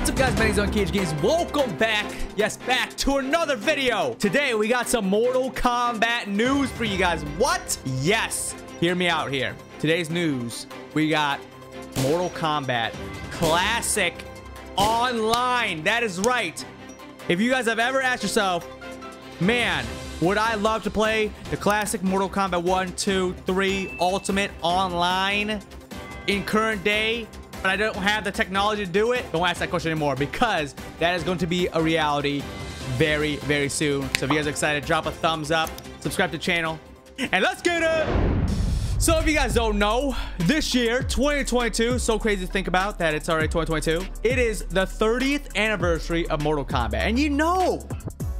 What's up guys, my name is Uncaged Games. Welcome back, yes, back to another video. Today we got some Mortal Kombat news for you guys. What? Yes, hear me out here. Today's news, we got Mortal Kombat Classic Online. That is right. If you guys have ever asked yourself, man, would I love to play the classic Mortal Kombat 1, 2, 3 Ultimate Online in current day? But I don't have the technology to do it, don't ask that question anymore because that is going to be a reality very, very soon. So if you guys are excited, drop a thumbs up, subscribe to the channel, and let's get it! So if you guys don't know, this year, 2022, so crazy to think about that it's already 2022. It is the 30th anniversary of Mortal Kombat. And you know,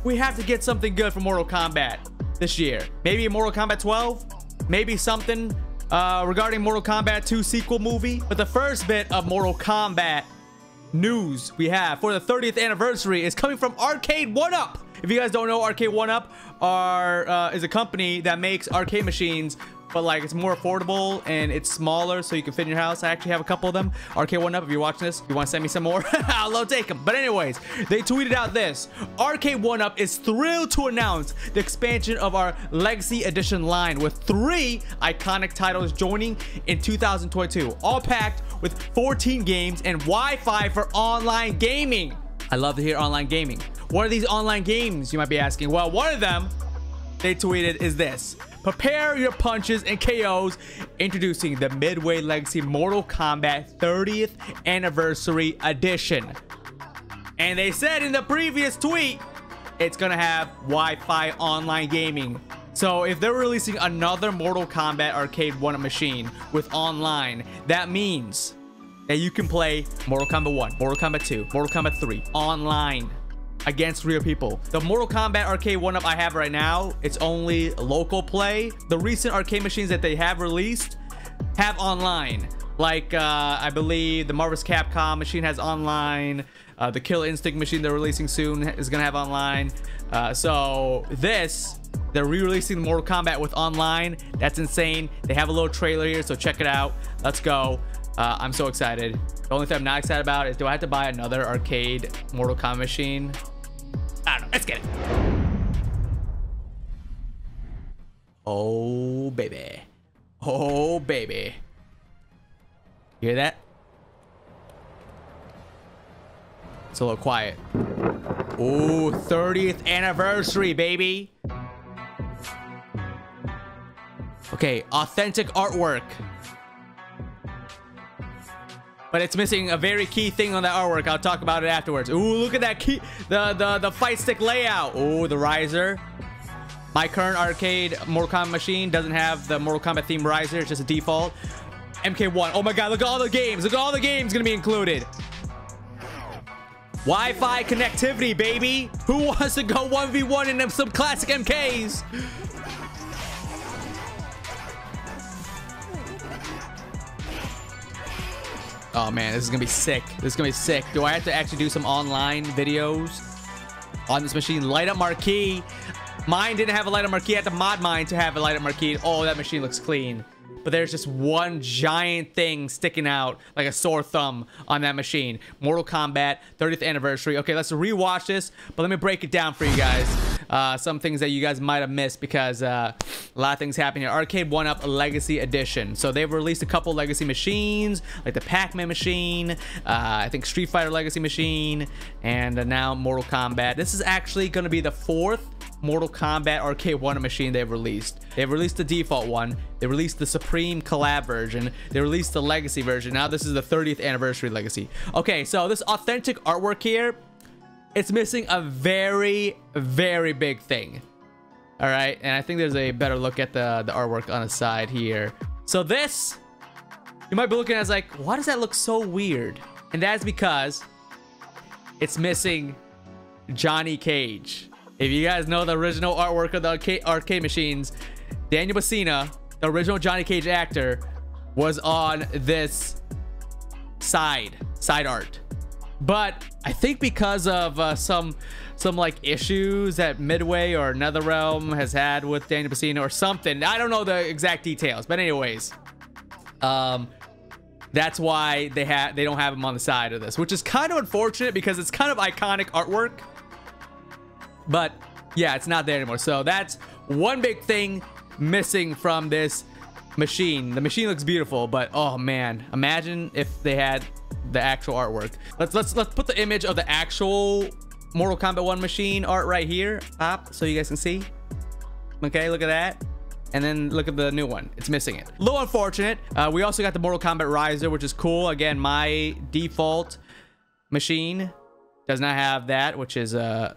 we have to get something good for Mortal Kombat this year. Maybe Mortal Kombat 12, maybe something uh, regarding Mortal Kombat 2 sequel movie. But the first bit of Mortal Kombat news we have for the 30th anniversary is coming from Arcade 1-Up. If you guys don't know, Arcade 1-Up are uh, is a company that makes arcade machines but like it's more affordable and it's smaller so you can fit in your house. I actually have a couple of them. Arcade1Up, if you're watching this, you want to send me some more, I'll take them. But anyways, they tweeted out this. Arcade1Up is thrilled to announce the expansion of our Legacy Edition line with three iconic titles joining in 2022, all packed with 14 games and Wi-Fi for online gaming. I love to hear online gaming. What are these online games, you might be asking? Well, one of them they tweeted is this. Prepare your punches and KOs. Introducing the Midway Legacy Mortal Kombat 30th Anniversary Edition. And they said in the previous tweet, it's gonna have Wi-Fi online gaming. So if they're releasing another Mortal Kombat Arcade 1 machine with online, that means that you can play Mortal Kombat 1, Mortal Kombat 2, Mortal Kombat 3 online against real people. The Mortal Kombat arcade one-up I have right now, it's only local play. The recent arcade machines that they have released have online. Like, uh, I believe the Marvel vs. Capcom machine has online. Uh, the Killer Instinct machine they're releasing soon is going to have online. Uh, so this, they're re-releasing Mortal Kombat with online. That's insane. They have a little trailer here, so check it out. Let's go. Uh, I'm so excited. The only thing I'm not excited about is do I have to buy another arcade Mortal Kombat machine? Let's get it. Oh, baby. Oh, baby. You hear that? It's a little quiet. Oh, 30th anniversary, baby. Okay, authentic artwork. But it's missing a very key thing on the artwork. I'll talk about it afterwards. Ooh, look at that key. The, the, the fight stick layout. Ooh, the riser. My current arcade Mortal Kombat machine doesn't have the Mortal Kombat theme riser. It's just a default. MK1. Oh my god, look at all the games. Look at all the games gonna be included. Wi-Fi connectivity, baby. Who wants to go 1v1 in some classic MKs? Oh man, this is gonna be sick. This is gonna be sick. Do I have to actually do some online videos on this machine? Light up marquee. Mine didn't have a light up marquee. I had to mod mine to have a light up marquee. Oh, that machine looks clean but there's just one giant thing sticking out like a sore thumb on that machine. Mortal Kombat 30th anniversary. Okay, let's rewatch this, but let me break it down for you guys. Uh, some things that you guys might have missed because uh, a lot of things happen here. Arcade 1-Up Legacy Edition. So they've released a couple Legacy machines, like the Pac-Man machine, uh, I think Street Fighter Legacy machine, and now Mortal Kombat. This is actually going to be the fourth Mortal Kombat Arcade 1 machine they've released. They've released the default one. They released the Supreme Collab version. They released the Legacy version. Now this is the 30th anniversary Legacy. Okay, so this authentic artwork here, it's missing a very, very big thing. All right, and I think there's a better look at the, the artwork on the side here. So this, you might be looking at as like, why does that look so weird? And that's because it's missing Johnny Cage. If you guys know the original artwork of the arcade, machines, Daniel Pesina, the original Johnny Cage actor, was on this side, side art. But I think because of uh, some some like issues that Midway or NetherRealm has had with Daniel Pesina or something, I don't know the exact details. But anyways, um, That's why they have they don't have him on the side of this, which is kind of unfortunate because it's kind of iconic artwork. But yeah, it's not there anymore. So that's one big thing missing from this machine. The machine looks beautiful, but oh man, imagine if they had the actual artwork. Let's let's let's put the image of the actual Mortal Kombat 1 machine art right here up so you guys can see. Okay, look at that. And then look at the new one. It's missing it. A little unfortunate. Uh, we also got the Mortal Kombat Riser, which is cool. Again, my default machine does not have that, which is uh,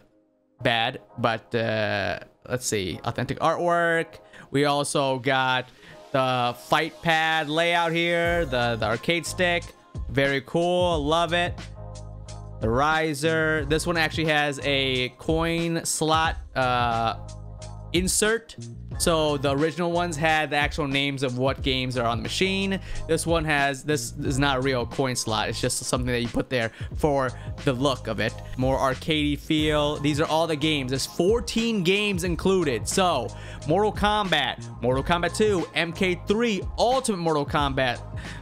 bad. But uh, let's see. Authentic artwork. We also got the fight pad layout here. The, the arcade stick. Very cool. Love it. The riser. This one actually has a coin slot uh, insert. So the original ones had the actual names of what games are on the machine. This one has, this is not a real coin slot. It's just something that you put there for the look of it. More arcadey feel. These are all the games. There's 14 games included. So Mortal Kombat, Mortal Kombat 2, MK3, Ultimate Mortal Kombat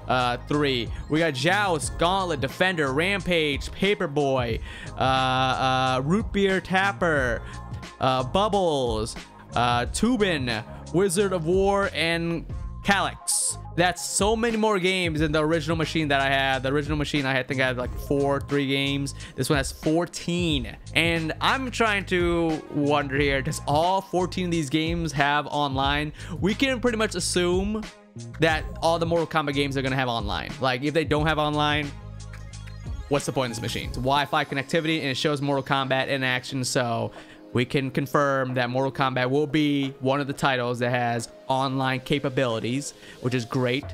uh, 3. We got Joust, Gauntlet, Defender, Rampage, Paperboy, uh, uh, Root Beer Tapper, uh, Bubbles, uh, Toobin', Wizard of Wor, and Klax. That's so many more games than the original machine that I had. The original machine, I think I had like four, three games. This one has 14. And I'm trying to wonder here, does all 14 of these games have online? We can pretty much assume that all the Mortal Kombat games are going to have online. Like, if they don't have online, what's the point of this machine? It's Wi-Fi connectivity, and it shows Mortal Kombat in action, so we can confirm that Mortal Kombat will be one of the titles that has online capabilities, which is great.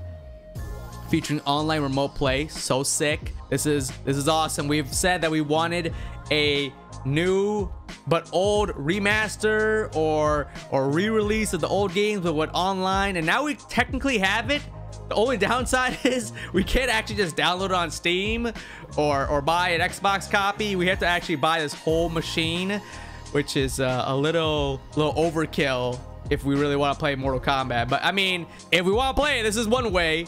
Featuring online remote play, so sick. This is this is awesome. We've said that we wanted a new but old remaster or or re-release of the old games but what online and now we technically have it the only downside is we can't actually just download it on steam or or buy an xbox copy we have to actually buy this whole machine which is uh, a little little overkill if we really want to play Mortal Kombat. But I mean, if we want to play it, this is one way.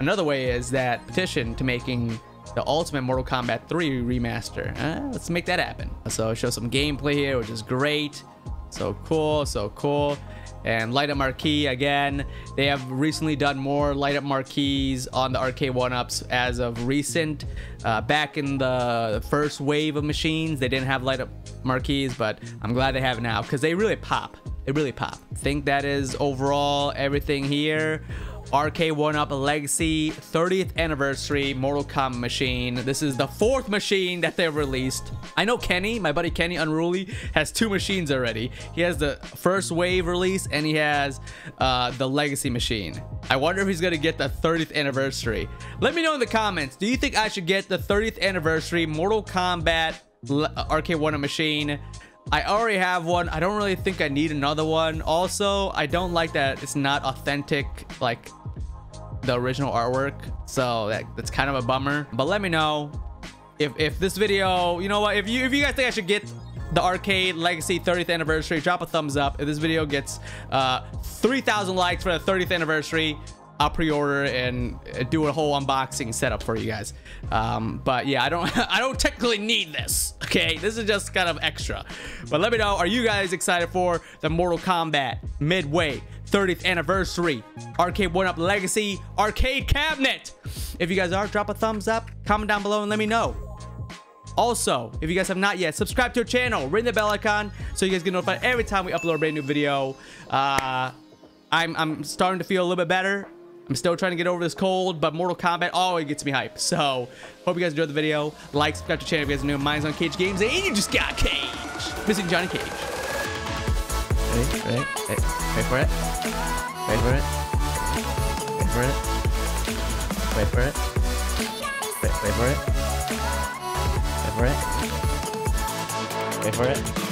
Another way is that petition to making the Ultimate Mortal Kombat 3 remaster. Uh, let's make that happen. So show some gameplay here, which is great. So cool, so cool and light up marquee again they have recently done more light up marquees on the arcade one-ups as of recent. Uh, back in the first wave of machines they didn't have light up marquees but i'm glad they have now because they really pop. They really pop. Think that is overall everything here Arcade1Up Legacy 30th Anniversary Mortal Kombat machine. This is the fourth machine that they've released. I know Kenny, my buddy Kenny Unruly, has two machines already. He has the first wave release and he has uh, the Legacy machine. I wonder if he's going to get the 30th Anniversary. Let me know in the comments. Do you think I should get the 30th Anniversary Mortal Kombat Arcade1Up machine? I already have one. I don't really think I need another one. Also, I don't like that it's not authentic, like the original artwork. So that, that's kind of a bummer. But let me know if, if this video, you know what, if you if you guys think I should get the Arcade Legacy 30th anniversary, drop a thumbs up. If this video gets uh, 3,000 likes for the 30th anniversary, I'll pre-order and do a whole unboxing setup for you guys. Um, but yeah, I don't I don't technically need this. Okay, this is just kind of extra. But let me know, are you guys excited for the Mortal Kombat Midway 30th anniversary arcade one up legacy arcade cabinet? If you guys are, drop a thumbs up, comment down below, and let me know. Also, if you guys have not yet, subscribe to our channel, ring the bell icon so you guys get notified every time we upload a brand new video. Uh, I'm, I'm starting to feel a little bit better. I'm still trying to get over this cold, but Mortal Kombat always gets me hype. So, hope you guys enjoyed the video. Like, subscribe to the channel if you guys are new. Mine's on Cage Games, and you just got Cage. Missing Johnny Cage. Ready? Ready? Wait, wait for it. Wait for it. Wait for it. Wait for it. Wait, wait for it. Wait for it. Wait for it.